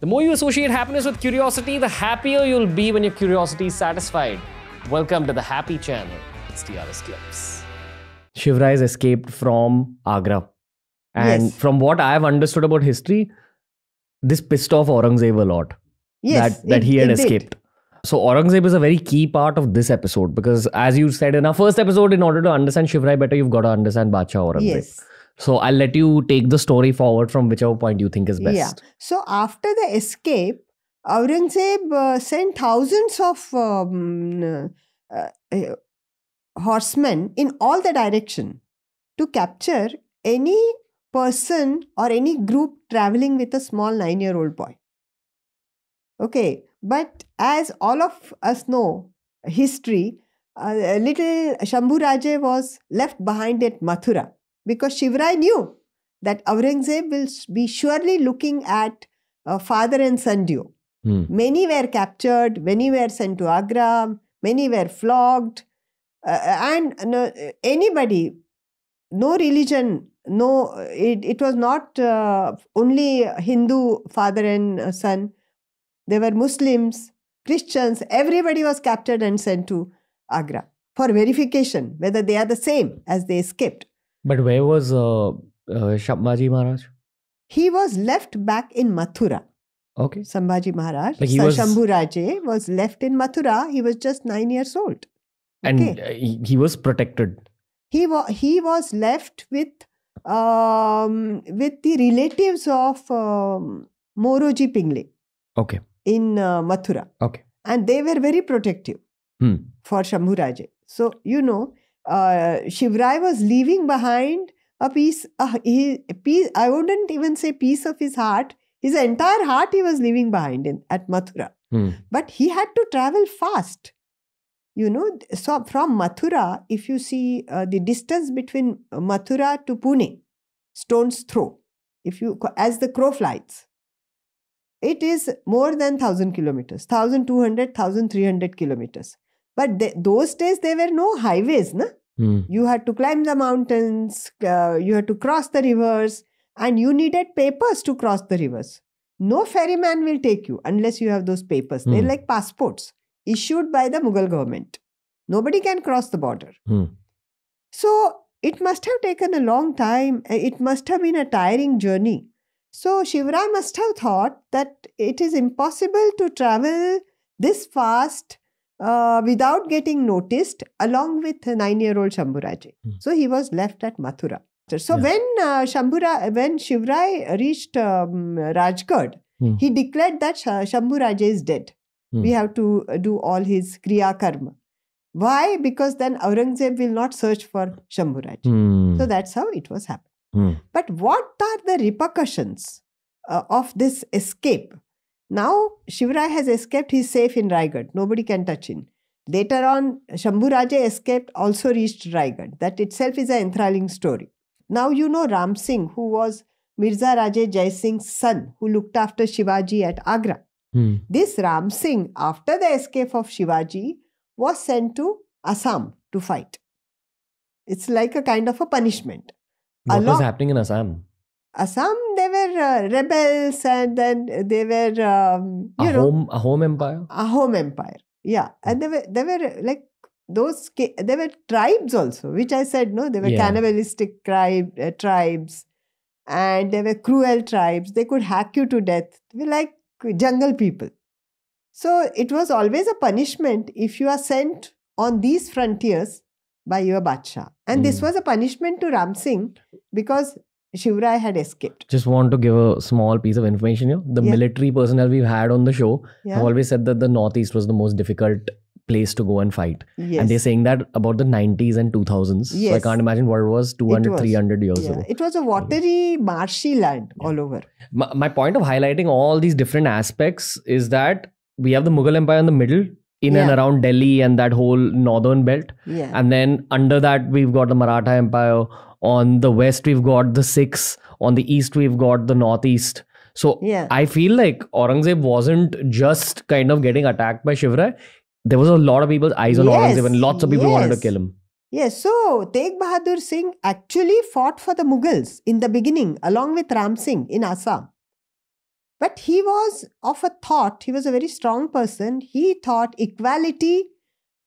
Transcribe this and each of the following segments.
The more you associate happiness with curiosity, the happier you'll be when your curiosity is satisfied. Welcome to the Happy Channel. It's TRS Clips. Shivrai has escaped from Agra. And Yes. from what I've understood about history, this pissed off Aurangzeb a lot. Yes, that, that it- he had it did. escaped. So Aurangzeb is a very key part of this episode because as you said in our first episode, in order to understand Shivrai better, you've got to understand Badshah Aurangzeb. Yes. So I'll let you take the story forward from whichever point you think is best. Yeah. So after the escape, Aurangzeb uh, sent thousands of um, uh, uh, horsemen in all the direction to capture any person or any group traveling with a small nine-year-old boy. Okay, but as all of us know, history, uh, little Shambhu Raje was left behind at Mathura because Shivrai knew that Aurangzeb will be surely looking at uh, father and son duo. Hmm. Many were captured, many were sent to Agra, many were flogged, uh, and no, anybody, no religion, no, it, it was not uh, only Hindu father and uh, son, there were Muslims, Christians, everybody was captured and sent to Agra for verification whether they are the same as they escaped. But where was uh, uh, Sambhaji Maharaj? He was left back in Mathura. Okay. Sambhaji Maharaj, Like Shambhu Raje was left in Mathura. He was just nine years old. Okay. uh, he, he was protected. He was he was left with um, with the relatives of um, Moroji Pingle Okay. in uh, Mathura, Okay. and they were very protective Hmm. for Shambhu Raje. So you know, uh, Shivrai was leaving behind a piece. Uh, he, piece. I wouldn't even say piece of his heart. His entire heart he was leaving behind in, at Mathura. Hmm. but he had to travel fast you know so from mathura if you see uh, the distance between mathura to pune stone's throw if you as the crow flies it is more than 1000 kilometers 1200 1300 kilometers but the, those days there were no highways na? Hmm. you had to climb the mountains uh, you had to cross the rivers and you needed papers to cross the rivers no ferryman will take you unless you have those papers they're Hmm. like passports issued by the mughal government nobody can cross the border Hmm. so it must have taken a long time Uh, it must have been a tiring journey so Shivra must have thought that it is impossible to travel this fast uh, without getting noticed along with nine-year-old Shambhuraje. Hmm. So he was left at Mathura. So Yeah. when uh, Shambhura, when Shivrai reached um, Rajgarh, Hmm. he declared that Sh- Shambhuraje is dead. Hmm. We have to do all his kriya karma. Why? Because then Aurangzeb will not search for Shambhuraje. Hmm. So that's how it was happening. Hmm. But what are the repercussions uh, of this escape? Now Shivrai has escaped, he's safe in Raigad. Nobody can touch him. Later on, Shambhu Raja escaped, also reached Raigad. That itself is an enthralling story. Now you know Ram Singh, who was Mirza Raje Jai Singh's son, who looked after Shivaji at Agra. Hmm. This Ram Singh, after the escape of Shivaji, was sent to Assam to fight. It's like a kind of a punishment. What was happening in Assam? Assam, were uh, rebels and then they were, um, you A know, home, Ahom empire. Ahom empire. Yeah. And they were, they were like those, they were tribes also, which I said, no, they were Yeah. cannibalistic tribe, uh, tribes and they were cruel tribes. They could hack you to death. They were like jungle people. So it was always a punishment if you are sent on these frontiers by your Badsha. And this Hmm. was a punishment to Ram Singh because Shivrai had escaped. Just want to give a small piece of information here. The Yeah. military personnel we've had on the show Yeah. have always said that the Northeast was the most difficult place to go and fight. Yes. And they're saying that about the 90s and 2000s. So I can't imagine what it was 200, was. 300 years yeah. ago. It was a watery, marshy land all over. my, my point of highlighting all these different aspects is that we have the Mughal Empire in the middle, in and around Delhi and that whole northern belt. Yeah. And then under that, we've got the Maratha Empire. On the west, we've got the Sikhs. On the east, we've got the northeast. So Yeah. I feel like Aurangzeb wasn't just kind of getting attacked by Shivra. There was a lot of people's eyes on Yes, Aurangzeb, and lots of people wanted to kill him. Yes, so Tegh Bahadur Singh actually fought for the Mughals in the beginning along with Ram Singh in Assam. But he was of a thought, he was a very strong person. He thought equality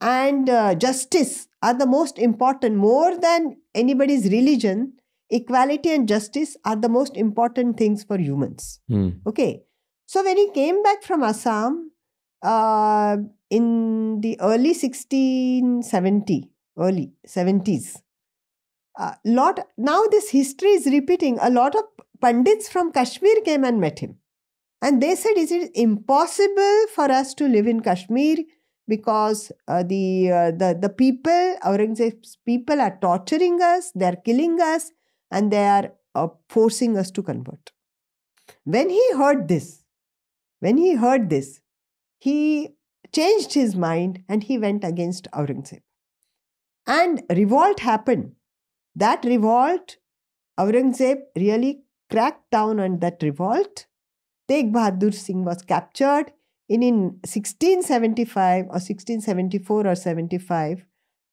and uh, justice are the most important, more than anybody's religion. Equality and justice are the most important things for humans. Mm. Okay. So when he came back from Assam uh, in the early 1670, early 70s, uh, lot now this history is repeating. A lot of pandits from Kashmir came and met him. And they said, Is it impossible for us to live in Kashmir? Because uh, the, uh, the, the people, Aurangzeb's people, are torturing us, they are killing us, and they are uh, forcing us to convert. When he heard this, when he heard this, he changed his mind and he went against Aurangzeb. And revolt happened. That revolt, Aurangzeb really cracked down on that revolt Tegh Bahadur Singh was captured in, in 1675 or 1674 or 75,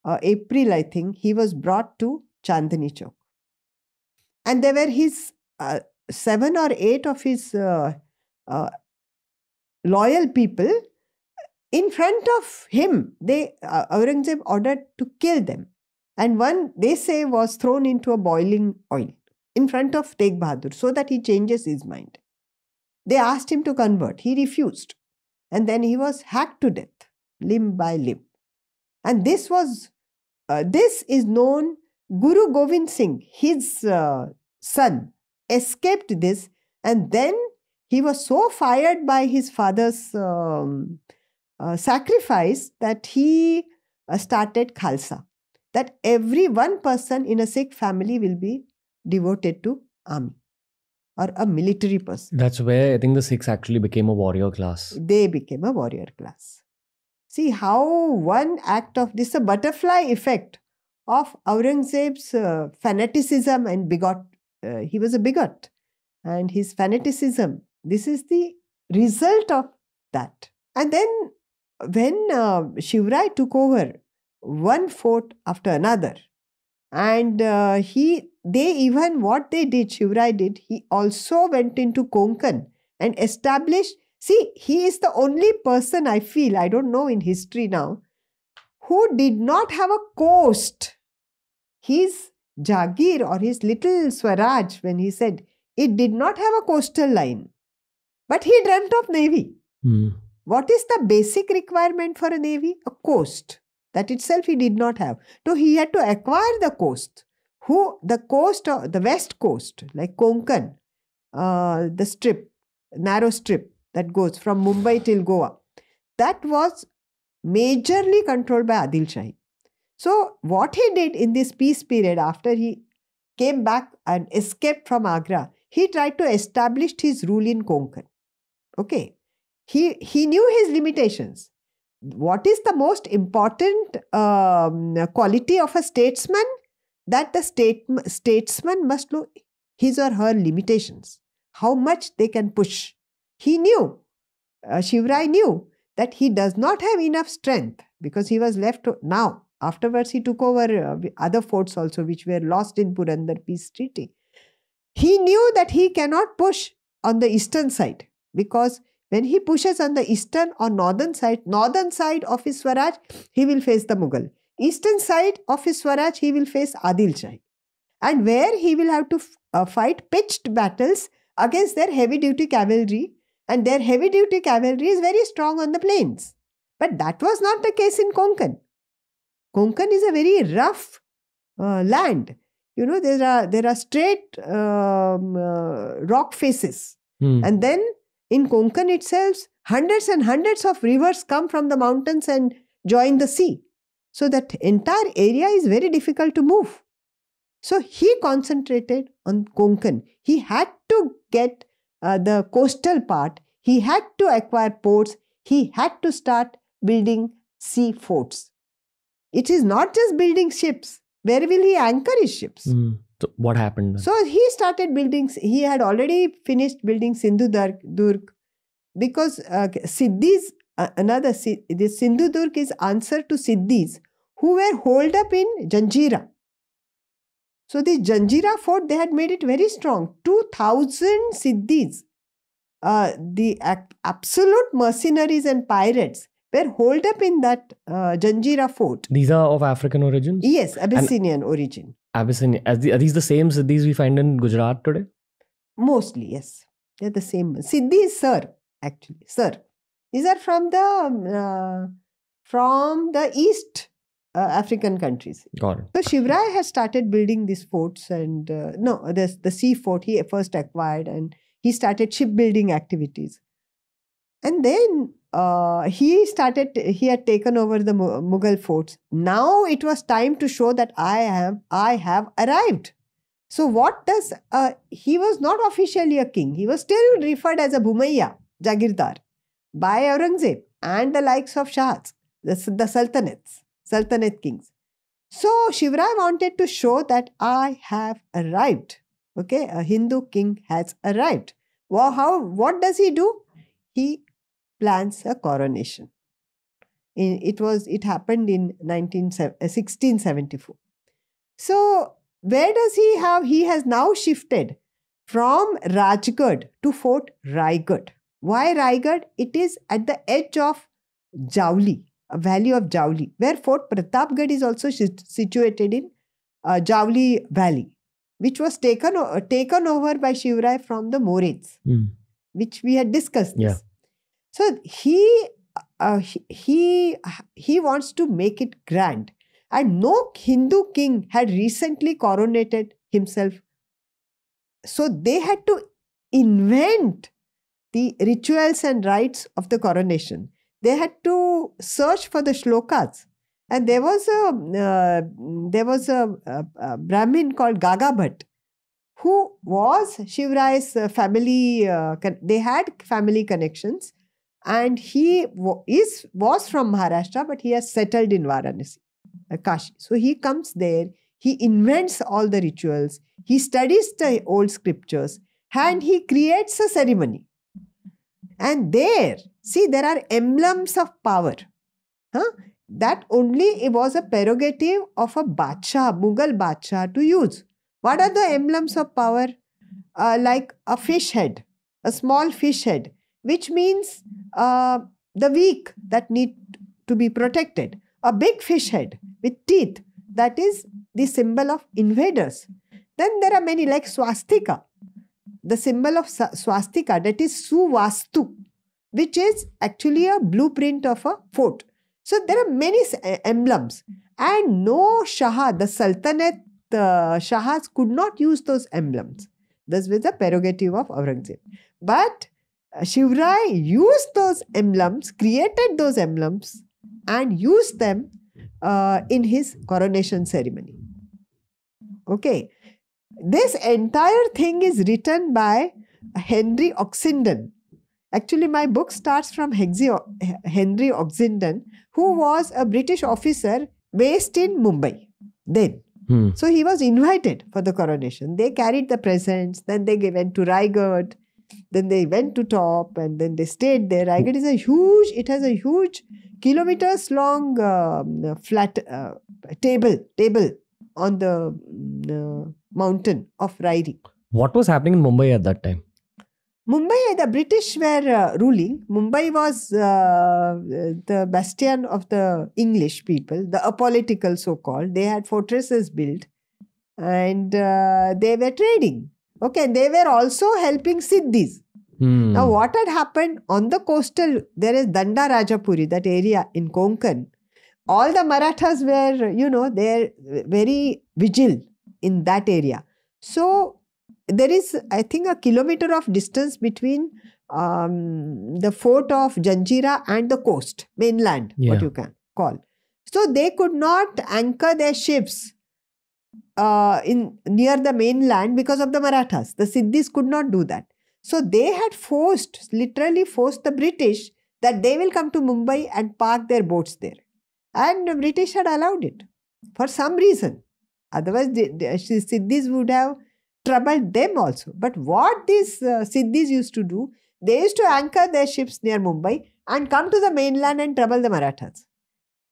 uh, April, I think, he was brought to Chandni Chowk. And there were his uh, seven or eight of his uh, uh loyal people in front of him. They uh, Aurangzeb ordered to kill them, and one they say was thrown into a boiling oil in front of Tegh Bahadur so that he changes his mind. They asked him to convert. He refused. And then he was hacked to death, limb by limb. And this was, uh, this is known, Guru Govind Singh, his uh, son, escaped this. And then he was so fired by his father's um, uh, sacrifice that he uh, started Khalsa. That every one person in a Sikh family will be devoted to army or a military person. That's where I think the Sikhs actually became a warrior class. They became a warrior class. See how one act of this a butterfly effect of Aurangzeb's uh, fanaticism and bigot. Uh, he was a bigot, and his fanaticism. This is the result of that. And then when uh, Shivrai took over one fort after another, and uh, he they even what they did, Shivrai did, he also went into Konkan and established. See, he is the only person I feel, I don't know in history now, who did not have a coast. His Jagir or his little Swaraj, when he said it did not have a coastal line, but he dreamt of navy. Mm. What is the basic requirement for a navy? A coast. That itself he did not have. So he had to acquire the coast who the coast, of, the west coast, like Konkan, uh, the strip, narrow strip that goes from Mumbai till Goa, that was majorly controlled by Adil Shahi. So, what he did in this peace period after he came back and escaped from Agra, he tried to establish his rule in Konkan. Okay. He, he knew his limitations. What is the most important um, quality of a statesman? That the state, statesman must know his or her limitations, how much they can push. He knew, uh, Shivrai knew that he does not have enough strength because he was left to, now. Afterwards, he took over uh, other forts also, which were lost in Purandar Peace Treaty. He knew that he cannot push on the eastern side because when he pushes on the eastern or northern side, northern side of his Swaraj, he will face the Mughal eastern side of his Swaraj, he will face Adil Shahi. And where he will have to uh, fight pitched battles against their heavy duty cavalry. And their heavy duty cavalry is very strong on the plains. But that was not the case in Konkan. Konkan is a very rough uh, land. You know, there are there are straight um, uh, rock faces, Hmm. and then in Konkan itself, hundreds and hundreds of rivers come from the mountains and join the sea. So that entire area is very difficult to move. So he concentrated on Konkan. He had to get uh, the coastal part. He had to acquire ports. He had to start building sea forts. It is not just building ships. Where will he anchor his ships? Mm. So what happened? Then? So he started building, he had already finished building Sindhu Durg because uh, Siddhis, uh, another, this is answer to Siddhis who were holed up in Janjira. So the Janjira fort, they had made it very strong. 2000 Siddhis uh, the absolute mercenaries and pirates were holed up in that uh, Janjira fort. These are of African origins? Yes, Abyssinian origin. Abyssinia. Are the- are these the same Siddhis we find in Gujarat today? Mostly, yes. They're the same. Siddhi is sir, actually. Sir. These are from the um, uh, from the East uh, African countries. Got it. So Shivrai has started building these forts and uh, no, there's the sea fort he first acquired and he started shipbuilding activities. And then uh, he started, he had taken over the Mughal forts. Now it was time to show that I have, I have arrived. So what does, uh, he was not officially a king. He was still referred as a Bhumaiya, Jagirdar, by Aurangzeb and the likes of Shahs, the, the Sultanates, Sultanate kings. So Shivrai wanted to show that I have arrived. Okay, a Hindu king has arrived. Well, how? What does he do? He plans a coronation. In, it was it happened in 19, uh, 1674. So where does he have? He has now shifted from Rajgad to Fort Raigad. Why Raigad? It is at the edge of Jauli, valley of Jauli, where Fort Pratapgarh is also situated in uh, Jauli Valley, which was taken, o- taken over by Shivrai from the Moorids, Hmm. which we had discussed. Yeah. This. So he, uh, he he he wants to make it grand, and no Hindu king had recently coronated himself. So they had to invent the rituals and rites of the coronation. They had to search for the shlokas, and there was a uh, there was a, a, a Brahmin called Gaga Bhatt, who was Shivrai's uh, family. Uh, they had family connections, and he is was from Maharashtra, but he has settled in Varanasi, uh, Kashi. So he comes there. He invents all the rituals. He studies the old scriptures, and he creates a ceremony. And there, see, there are emblems of power. Huh? That only it was a prerogative of a Bacha, Mughal Bacha to use. What are the emblems of power? Uh, like a fish head, a small fish head, which means uh, the weak that need to be protected. A big fish head with teeth, that is the symbol of invaders. Then there are many like swastika, the symbol of swastika, that is Suvastu, which is actually a blueprint of a fort. So there are many emblems, and no Shah, the Sultanate uh, Shahs could not use those emblems. This was the prerogative of Aurangzeb. But uh, Shivrai used those emblems, created those emblems, and used them uh, in his coronation ceremony. Okay. This entire thing is written by Henry Oxenden. Actually, my book starts from Henry Oxenden, who was a British officer based in Mumbai then. Hmm. So he was invited for the coronation. They carried the presents, then they went to Raigad, then they went to top, and then they stayed there. Raigad is a huge, it has a huge kilometers long um, flat uh, table, table on the mm, uh, mountain of Rairi. What was happening in Mumbai at that time? Mumbai, the British were uh, ruling. Mumbai was uh, the bastion of the English people, the apolitical so called. They had fortresses built and uh, they were trading. Okay, they were also helping Siddhis. Hmm. Now, what had happened on the coastal, there is Danda Rajapuri, that area in Konkan. All the Marathas were, you know, they're very vigil in that area. So, there is, I think, a kilometer of distance between um, the fort of Janjira and the coast, mainland, Yeah. what you can call. So, they could not anchor their ships uh, in near the mainland because of the Marathas. The Siddhis could not do that. So they had forced, literally forced the British that they will come to Mumbai and park their boats there. And the British had allowed it for some reason. Otherwise, the, the Siddhis would have troubled them also. But what these uh, Siddhis used to do, they used to anchor their ships near Mumbai and come to the mainland and trouble the Marathas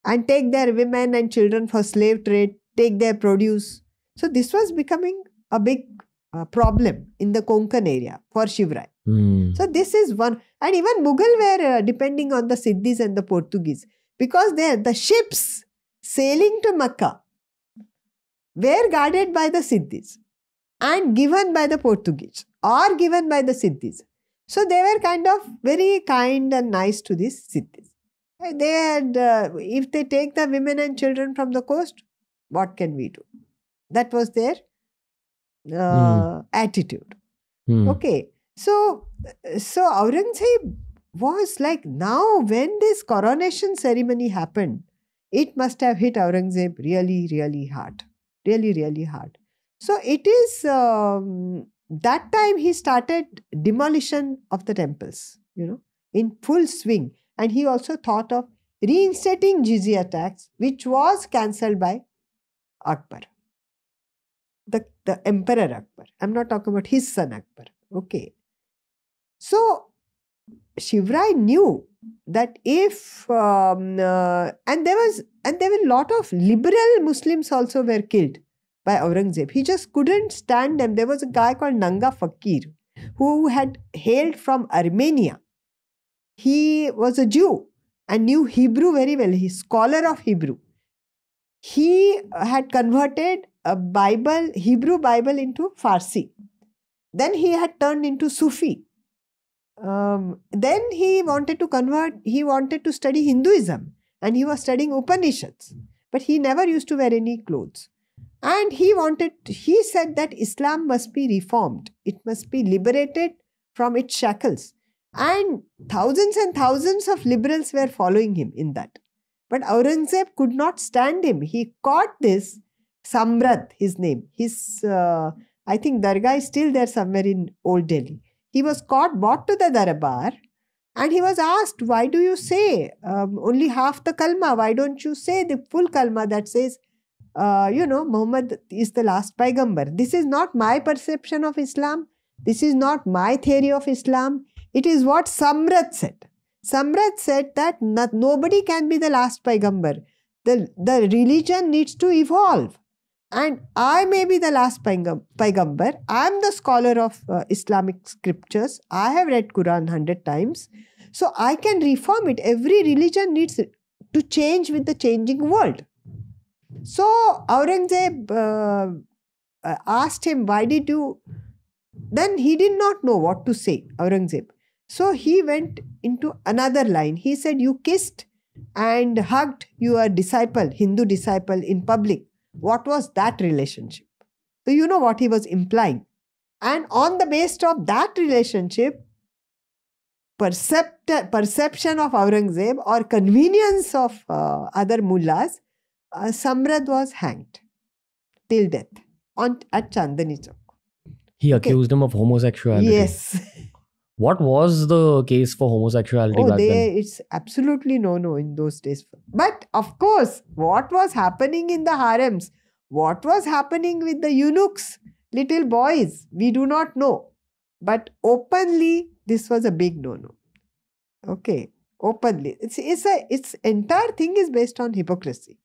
and take their women and children for slave trade, take their produce. So this was becoming a big uh, problem in the Konkan area for Shivrai. Hmm. So this is one, and even Mughal were uh, depending on the Siddhis and the Portuguese because they the ships sailing to Makkah were guarded by the Siddhis and given by the Portuguese or given by the Siddhis. So they were kind of very kind and nice to these Siddhis. They had, uh, if they take the women and children from the coast, what can we do? That was their uh, attitude. Hmm. Okay, so so Aurangzeb was like now when this coronation ceremony happened, it must have hit Aurangzeb really, really hard, really, really hard. So it is um, that time he started demolition of the temples, you know, in full swing, and he also thought of reinstating jizya tax, which was cancelled by Akbar the, the emperor Akbar. I'm not talking about his son Akbar. Okay. So Shivrai knew that if um, uh, and there was and there were a lot of liberal Muslims also were killed by Aurangzeb. He just couldn't stand them. There was a guy called Nanga Fakir who had hailed from Armenia. He was a Jew and knew Hebrew very well. He's scholar of Hebrew. He had converted a Bible, Hebrew Bible into Farsi. Then he had turned into Sufi. Um, then he wanted to convert, he wanted to study Hinduism and he was studying Upanishads. But he never used to wear any clothes. And he wanted, he said that Islam must be reformed, it must be liberated from its shackles. And thousands and thousands of liberals were following him in that. But Aurangzeb could not stand him. He caught this Sarmad, his name. His, uh, I think Dargah is still there somewhere in Old Delhi. He was caught, brought to the Darbar, and he was asked, Why do you say um, only half the Kalma? Why don't you say the full Kalma that says, uh, you know, Muhammad is the last Paigambar? This is not my perception of Islam. This is not my theory of Islam. It is what Sarmad said. Sarmad said that not, nobody can be the last Paigambar. The, the religion needs to evolve and I may be the last Paigambar. I am the scholar of uh, Islamic scriptures. I have read Quran hundred times. So I can reform it. Every religion needs to change with the changing world. So Aurangzeb uh, uh, asked him, why did you... Then he did not know what to say, Aurangzeb. So he went into another line. He said, you kissed and hugged your disciple, Hindu disciple in public what was that relationship? So, you know what he was implying. And on the basis of that relationship, percept- perception of Aurangzeb or convenience of uh, other mullahs, uh, Sarmad was hanged till death on, at Chandani Chowk. He accused okay. him of homosexuality. Yes. What was the case for homosexuality oh, back they, then? It's absolutely no no in those days. But of course, what was happening in the harems, what was happening with the eunuchs, little boys, we do not know. But openly, this was a big no no. Okay, openly. It's, it's a its entire thing is based on hypocrisy.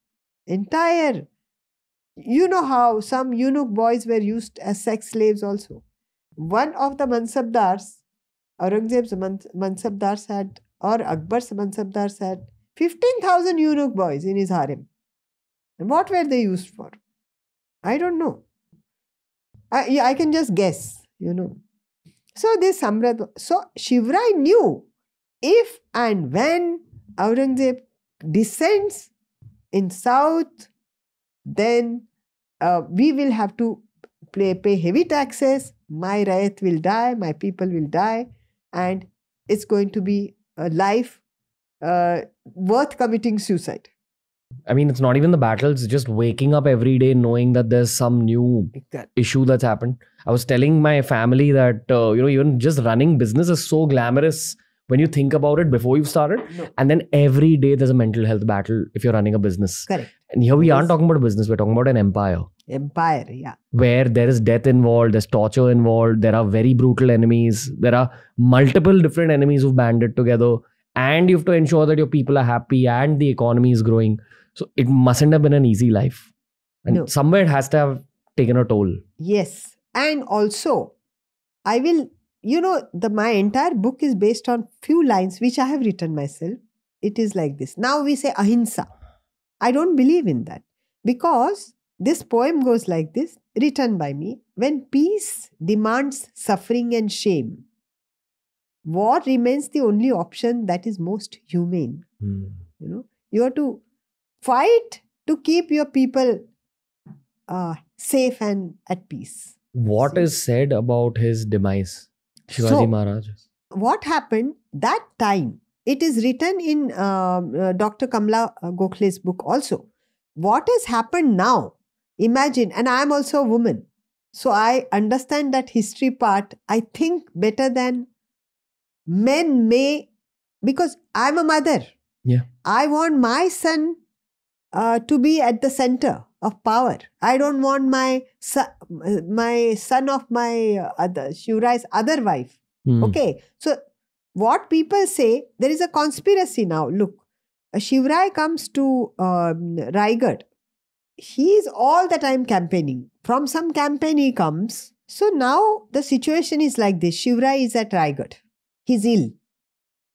Entire you know how some eunuch boys were used as sex slaves also. One of the Mansabdars Aurangzeb's Mansabdars had, or Akbar's Mansabdars had 15,000 eunuch boys in his harem. And what were they used for? I don't know. I, I can just guess, you know. So this Sarmad, so Shivrai knew if and when Aurangzeb descends in south, then uh, we will have to pay, pay heavy taxes. My Rayat will die, my people will die and it's going to be a life uh, worth committing suicide. I mean, it's not even the battles, just waking up every day knowing that there's some new exactly. issue that's happened. I was telling my family that, uh, you know, even just running business is so glamorous when you think about it before you've started. No. And then every day there's a mental health battle if you're running a business. Correct. And here we yes. aren't talking about a business, we're talking about an empire empire yeah where there is death involved there's torture involved there are very brutal enemies there are multiple different enemies who've banded together and you have to ensure that your people are happy and the economy is growing so it mustn't have been an easy life and no. somewhere it has to have taken a toll yes and also I will, you know, the my entire book is based on few lines which I have written myself. It is like this. Now we say ahimsa. I don't believe in that because this poem goes like this, written by me. When peace demands suffering and shame, war remains the only option that is most humane. Hmm. You know, you have to fight to keep your people uh, safe and at peace. What See? is said about his demise? Shivaji So- Maharaj. What happened that time? It is written in um, uh, Dr. Kamal uh, Gokhale's book also. What has happened now? Imagine, and I am also a woman. So I understand that history part, I think, better than men may, because I'm a mother. Yeah. I want my son uh, to be at the center of power. I don't want my son, my son of my other Shivrai's other wife. Hmm. Okay, so what people say there is a conspiracy now. Look, Shivrai comes to um, Raigad. He is all the time campaigning. From some campaign he comes. So now the situation is like this: Shivrai is at Raigad. He's ill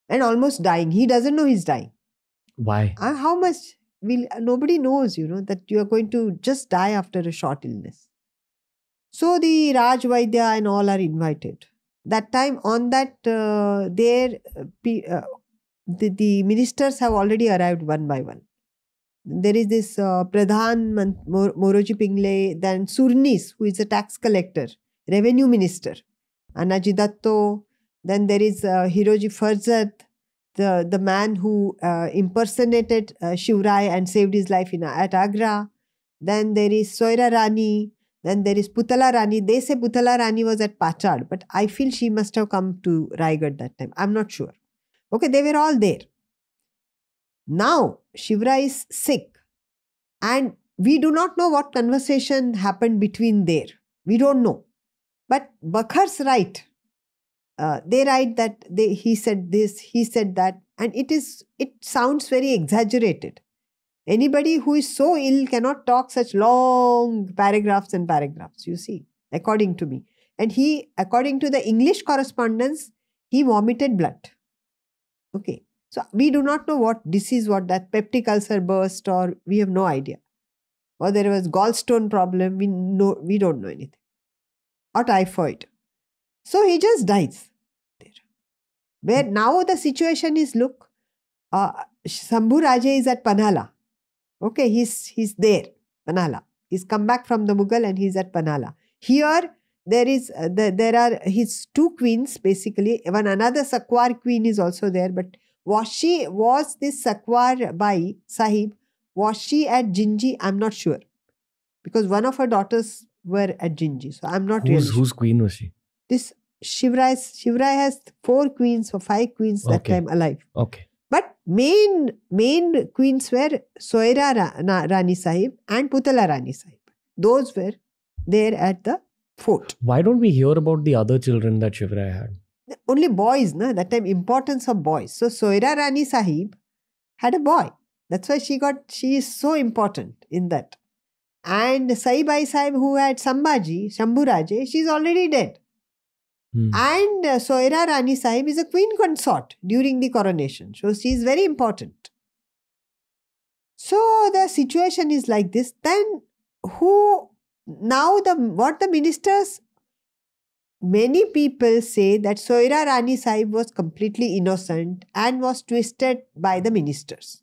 and almost dying. He doesn't know he's dying. Why? Uh, how much will nobody knows you know that you are going to just die after a short illness. So the raj vaidya and all are invited. That time on that uh, there uh, uh, the, the ministers have already arrived one by one. There is this uh, pradhan Man- Mor- moroji pingle then surnis who is a tax collector revenue minister anaji datto then there is uh, hiroji farzad the the man who uh, impersonated uh, Shivrai and saved his life in at Agra. Then there is Soira Rani. Then there is Putala Rani. They say Putala Rani was at Pachad, but I feel she must have come to Raigad that time. I'm not sure. Okay, they were all there. Now Shivrai is sick, and we do not know what conversation happened between there. We don't know. But Bakhar's write uh, they write that they he said this he said that and it is it sounds very exaggerated. Anybody who is so ill cannot talk such long paragraphs and paragraphs you see according to me. And he according to the english correspondence he vomited blood. Okay so we do not know what disease what that peptic ulcer burst or we have no idea. Or there was gallstone problem we know we don't know anything. Or typhoid so he just dies there. Where now the situation is look, uh, Sambhu Raje is at Panhala. Okay, he's he's there, Panhala. He's come back from the Mughal and he's at Panhala. Here there is uh, the, there are his two queens basically. One another Sakwar queen is also there. But was she was this Sakwar Bai Sahib? Was she at Jinji? I'm not sure because one of her daughters were at Jinji. So I'm not really Who's, sure whose queen was she? This Shivrai, Shivrai has four queens or five queens that time alive. Okay. But main main queens were Soira Ra- Rani Sahib and Putala Rani Sahib. Those were there at the fort. Why don't we hear about the other children that Shivrai had? Only boys, na? that time importance of boys. So Soira Rani Sahib had a boy. That's why she got she is so important in that. And Saibai Sahib who had Sambhaji, Shambhuraje, she's already dead. Hmm. And uh, Soira Rani Sahib is a queen consort during the coronation. So she is very important. So the situation is like this. Then who now the what the ministers many people say that Soira Rani Sahib was completely innocent and was twisted by the ministers.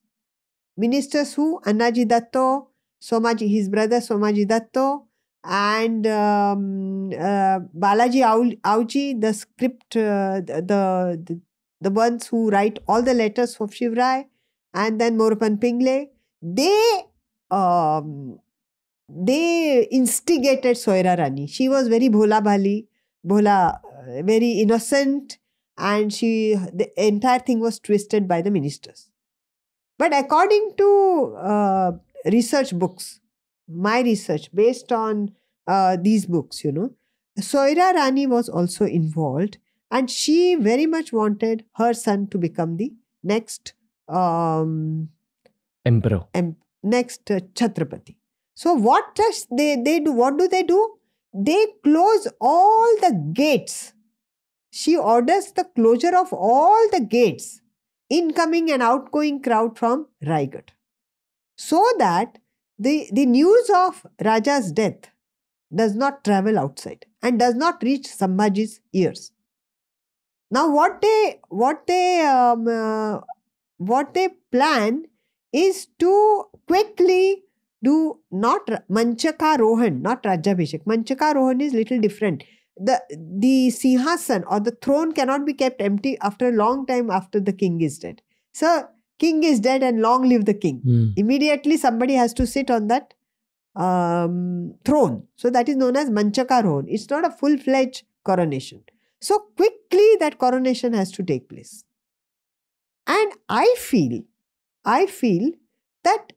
Ministers who Annaji Datto, Somaji, his brother Somaji Datto, and um, uh, Balaji Au- Auji, the script, uh, the, the the ones who write all the letters for Shivrai, and then Morupan Pingle, they um, they instigated Soira Rani. She was very bhola bhali, bhola, uh, very innocent, and she the entire thing was twisted by the ministers. But according to uh, research books, my research based on uh, these books, you know, Soira Rani was also involved, and she very much wanted her son to become the next um, Emperor. em- next uh, Chhatrapati. So what does they they do? What do they do? they close all the gates. She orders the closure of all the gates, incoming and outgoing crowd from Raigad, so that the, the news of Raja's death does not travel outside and does not reach Sambhaji's ears. Now, what they what they um, uh, what they plan is to quickly do not Manchaka Rohan, not Raja Rajabhishek. Manchaka Rohan is little different. The the Sinhasan or the throne cannot be kept empty after a long time after the king is dead. So king is dead and long live the king. Mm. Immediately somebody has to sit on that um, throne. So that is known as Manchaka Rohan. It's not a full fledged coronation. So quickly that coronation has to take place. And I feel, I feel that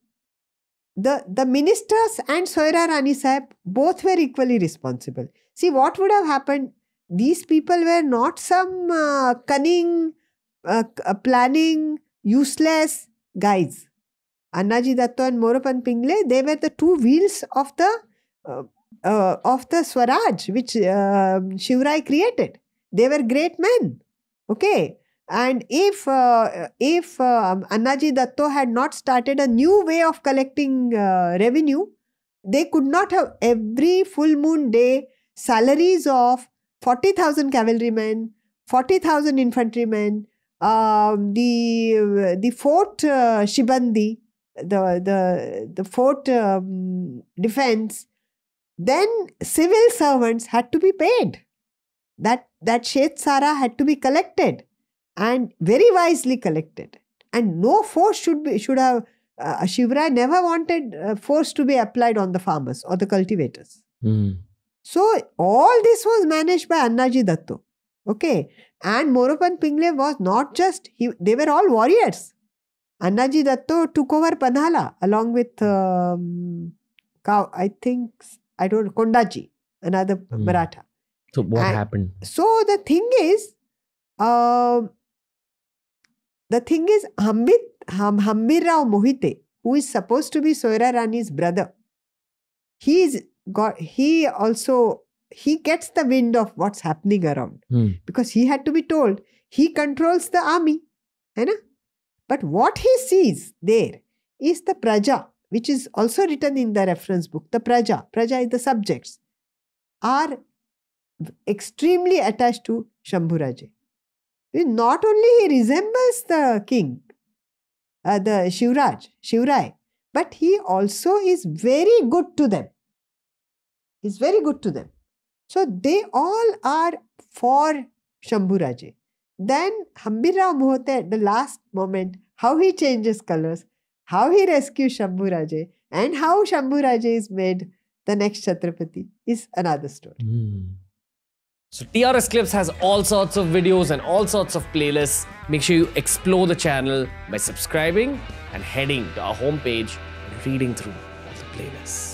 the, the ministers and Soira Rani Sahib both were equally responsible. See, what would have happened? These people were not some uh, cunning, uh, uh, planning, useless guys. Annaji Datto and Moroppan Pingle, they were the two wheels of the uh, uh, of the Swaraj, which uh, Shivrai created. They were great men. Okay. And if uh, if uh, Annaji Datto had not started a new way of collecting uh, revenue, they could not have every full moon day salaries of 40,000 cavalrymen, 40,000 infantrymen, um, the the fort uh, Shibandi, the the the fort um, defense, then civil servants had to be paid. That that Shet Sara had to be collected and very wisely collected. And no force should be should have. Uh, Shivrai never wanted uh, force to be applied on the farmers or the cultivators. Mm. So all this was managed by Annaji Datto. Okay. And Moroppan Pingle was not just, he, they were all warriors. Annaji Datto took over Panhala along with, um, I think, I don't know, Kondaji, another Hmm. Maratha. So what And- happened? So the thing is, um, the thing is, Hambit, Ham, Hambir Rao Mohite, who is supposed to be Soira Rani's brother, he's got, he also, he gets the wind of what's happening around Mm. because he had to be told he controls the army. hai na? But what he sees there is the Praja, which is also written in the reference book. The Praja, Praja is the subjects, are extremely attached to Shambhuraje. Not only he resembles the king, uh, the Shivraj, Shivrai, but he also is very good to them. He's very good to them. So they all are for Shambhuraje. Then Hambirrao Mohite at the last moment, how he changes colors, how he rescues Shambhuraje, and how Shambhuraje is made the next Chhatrapati is another story. Mm. So TRS Clips has all sorts of videos and all sorts of playlists. Make sure you explore the channel by subscribing and heading to our homepage and reading through all the playlists.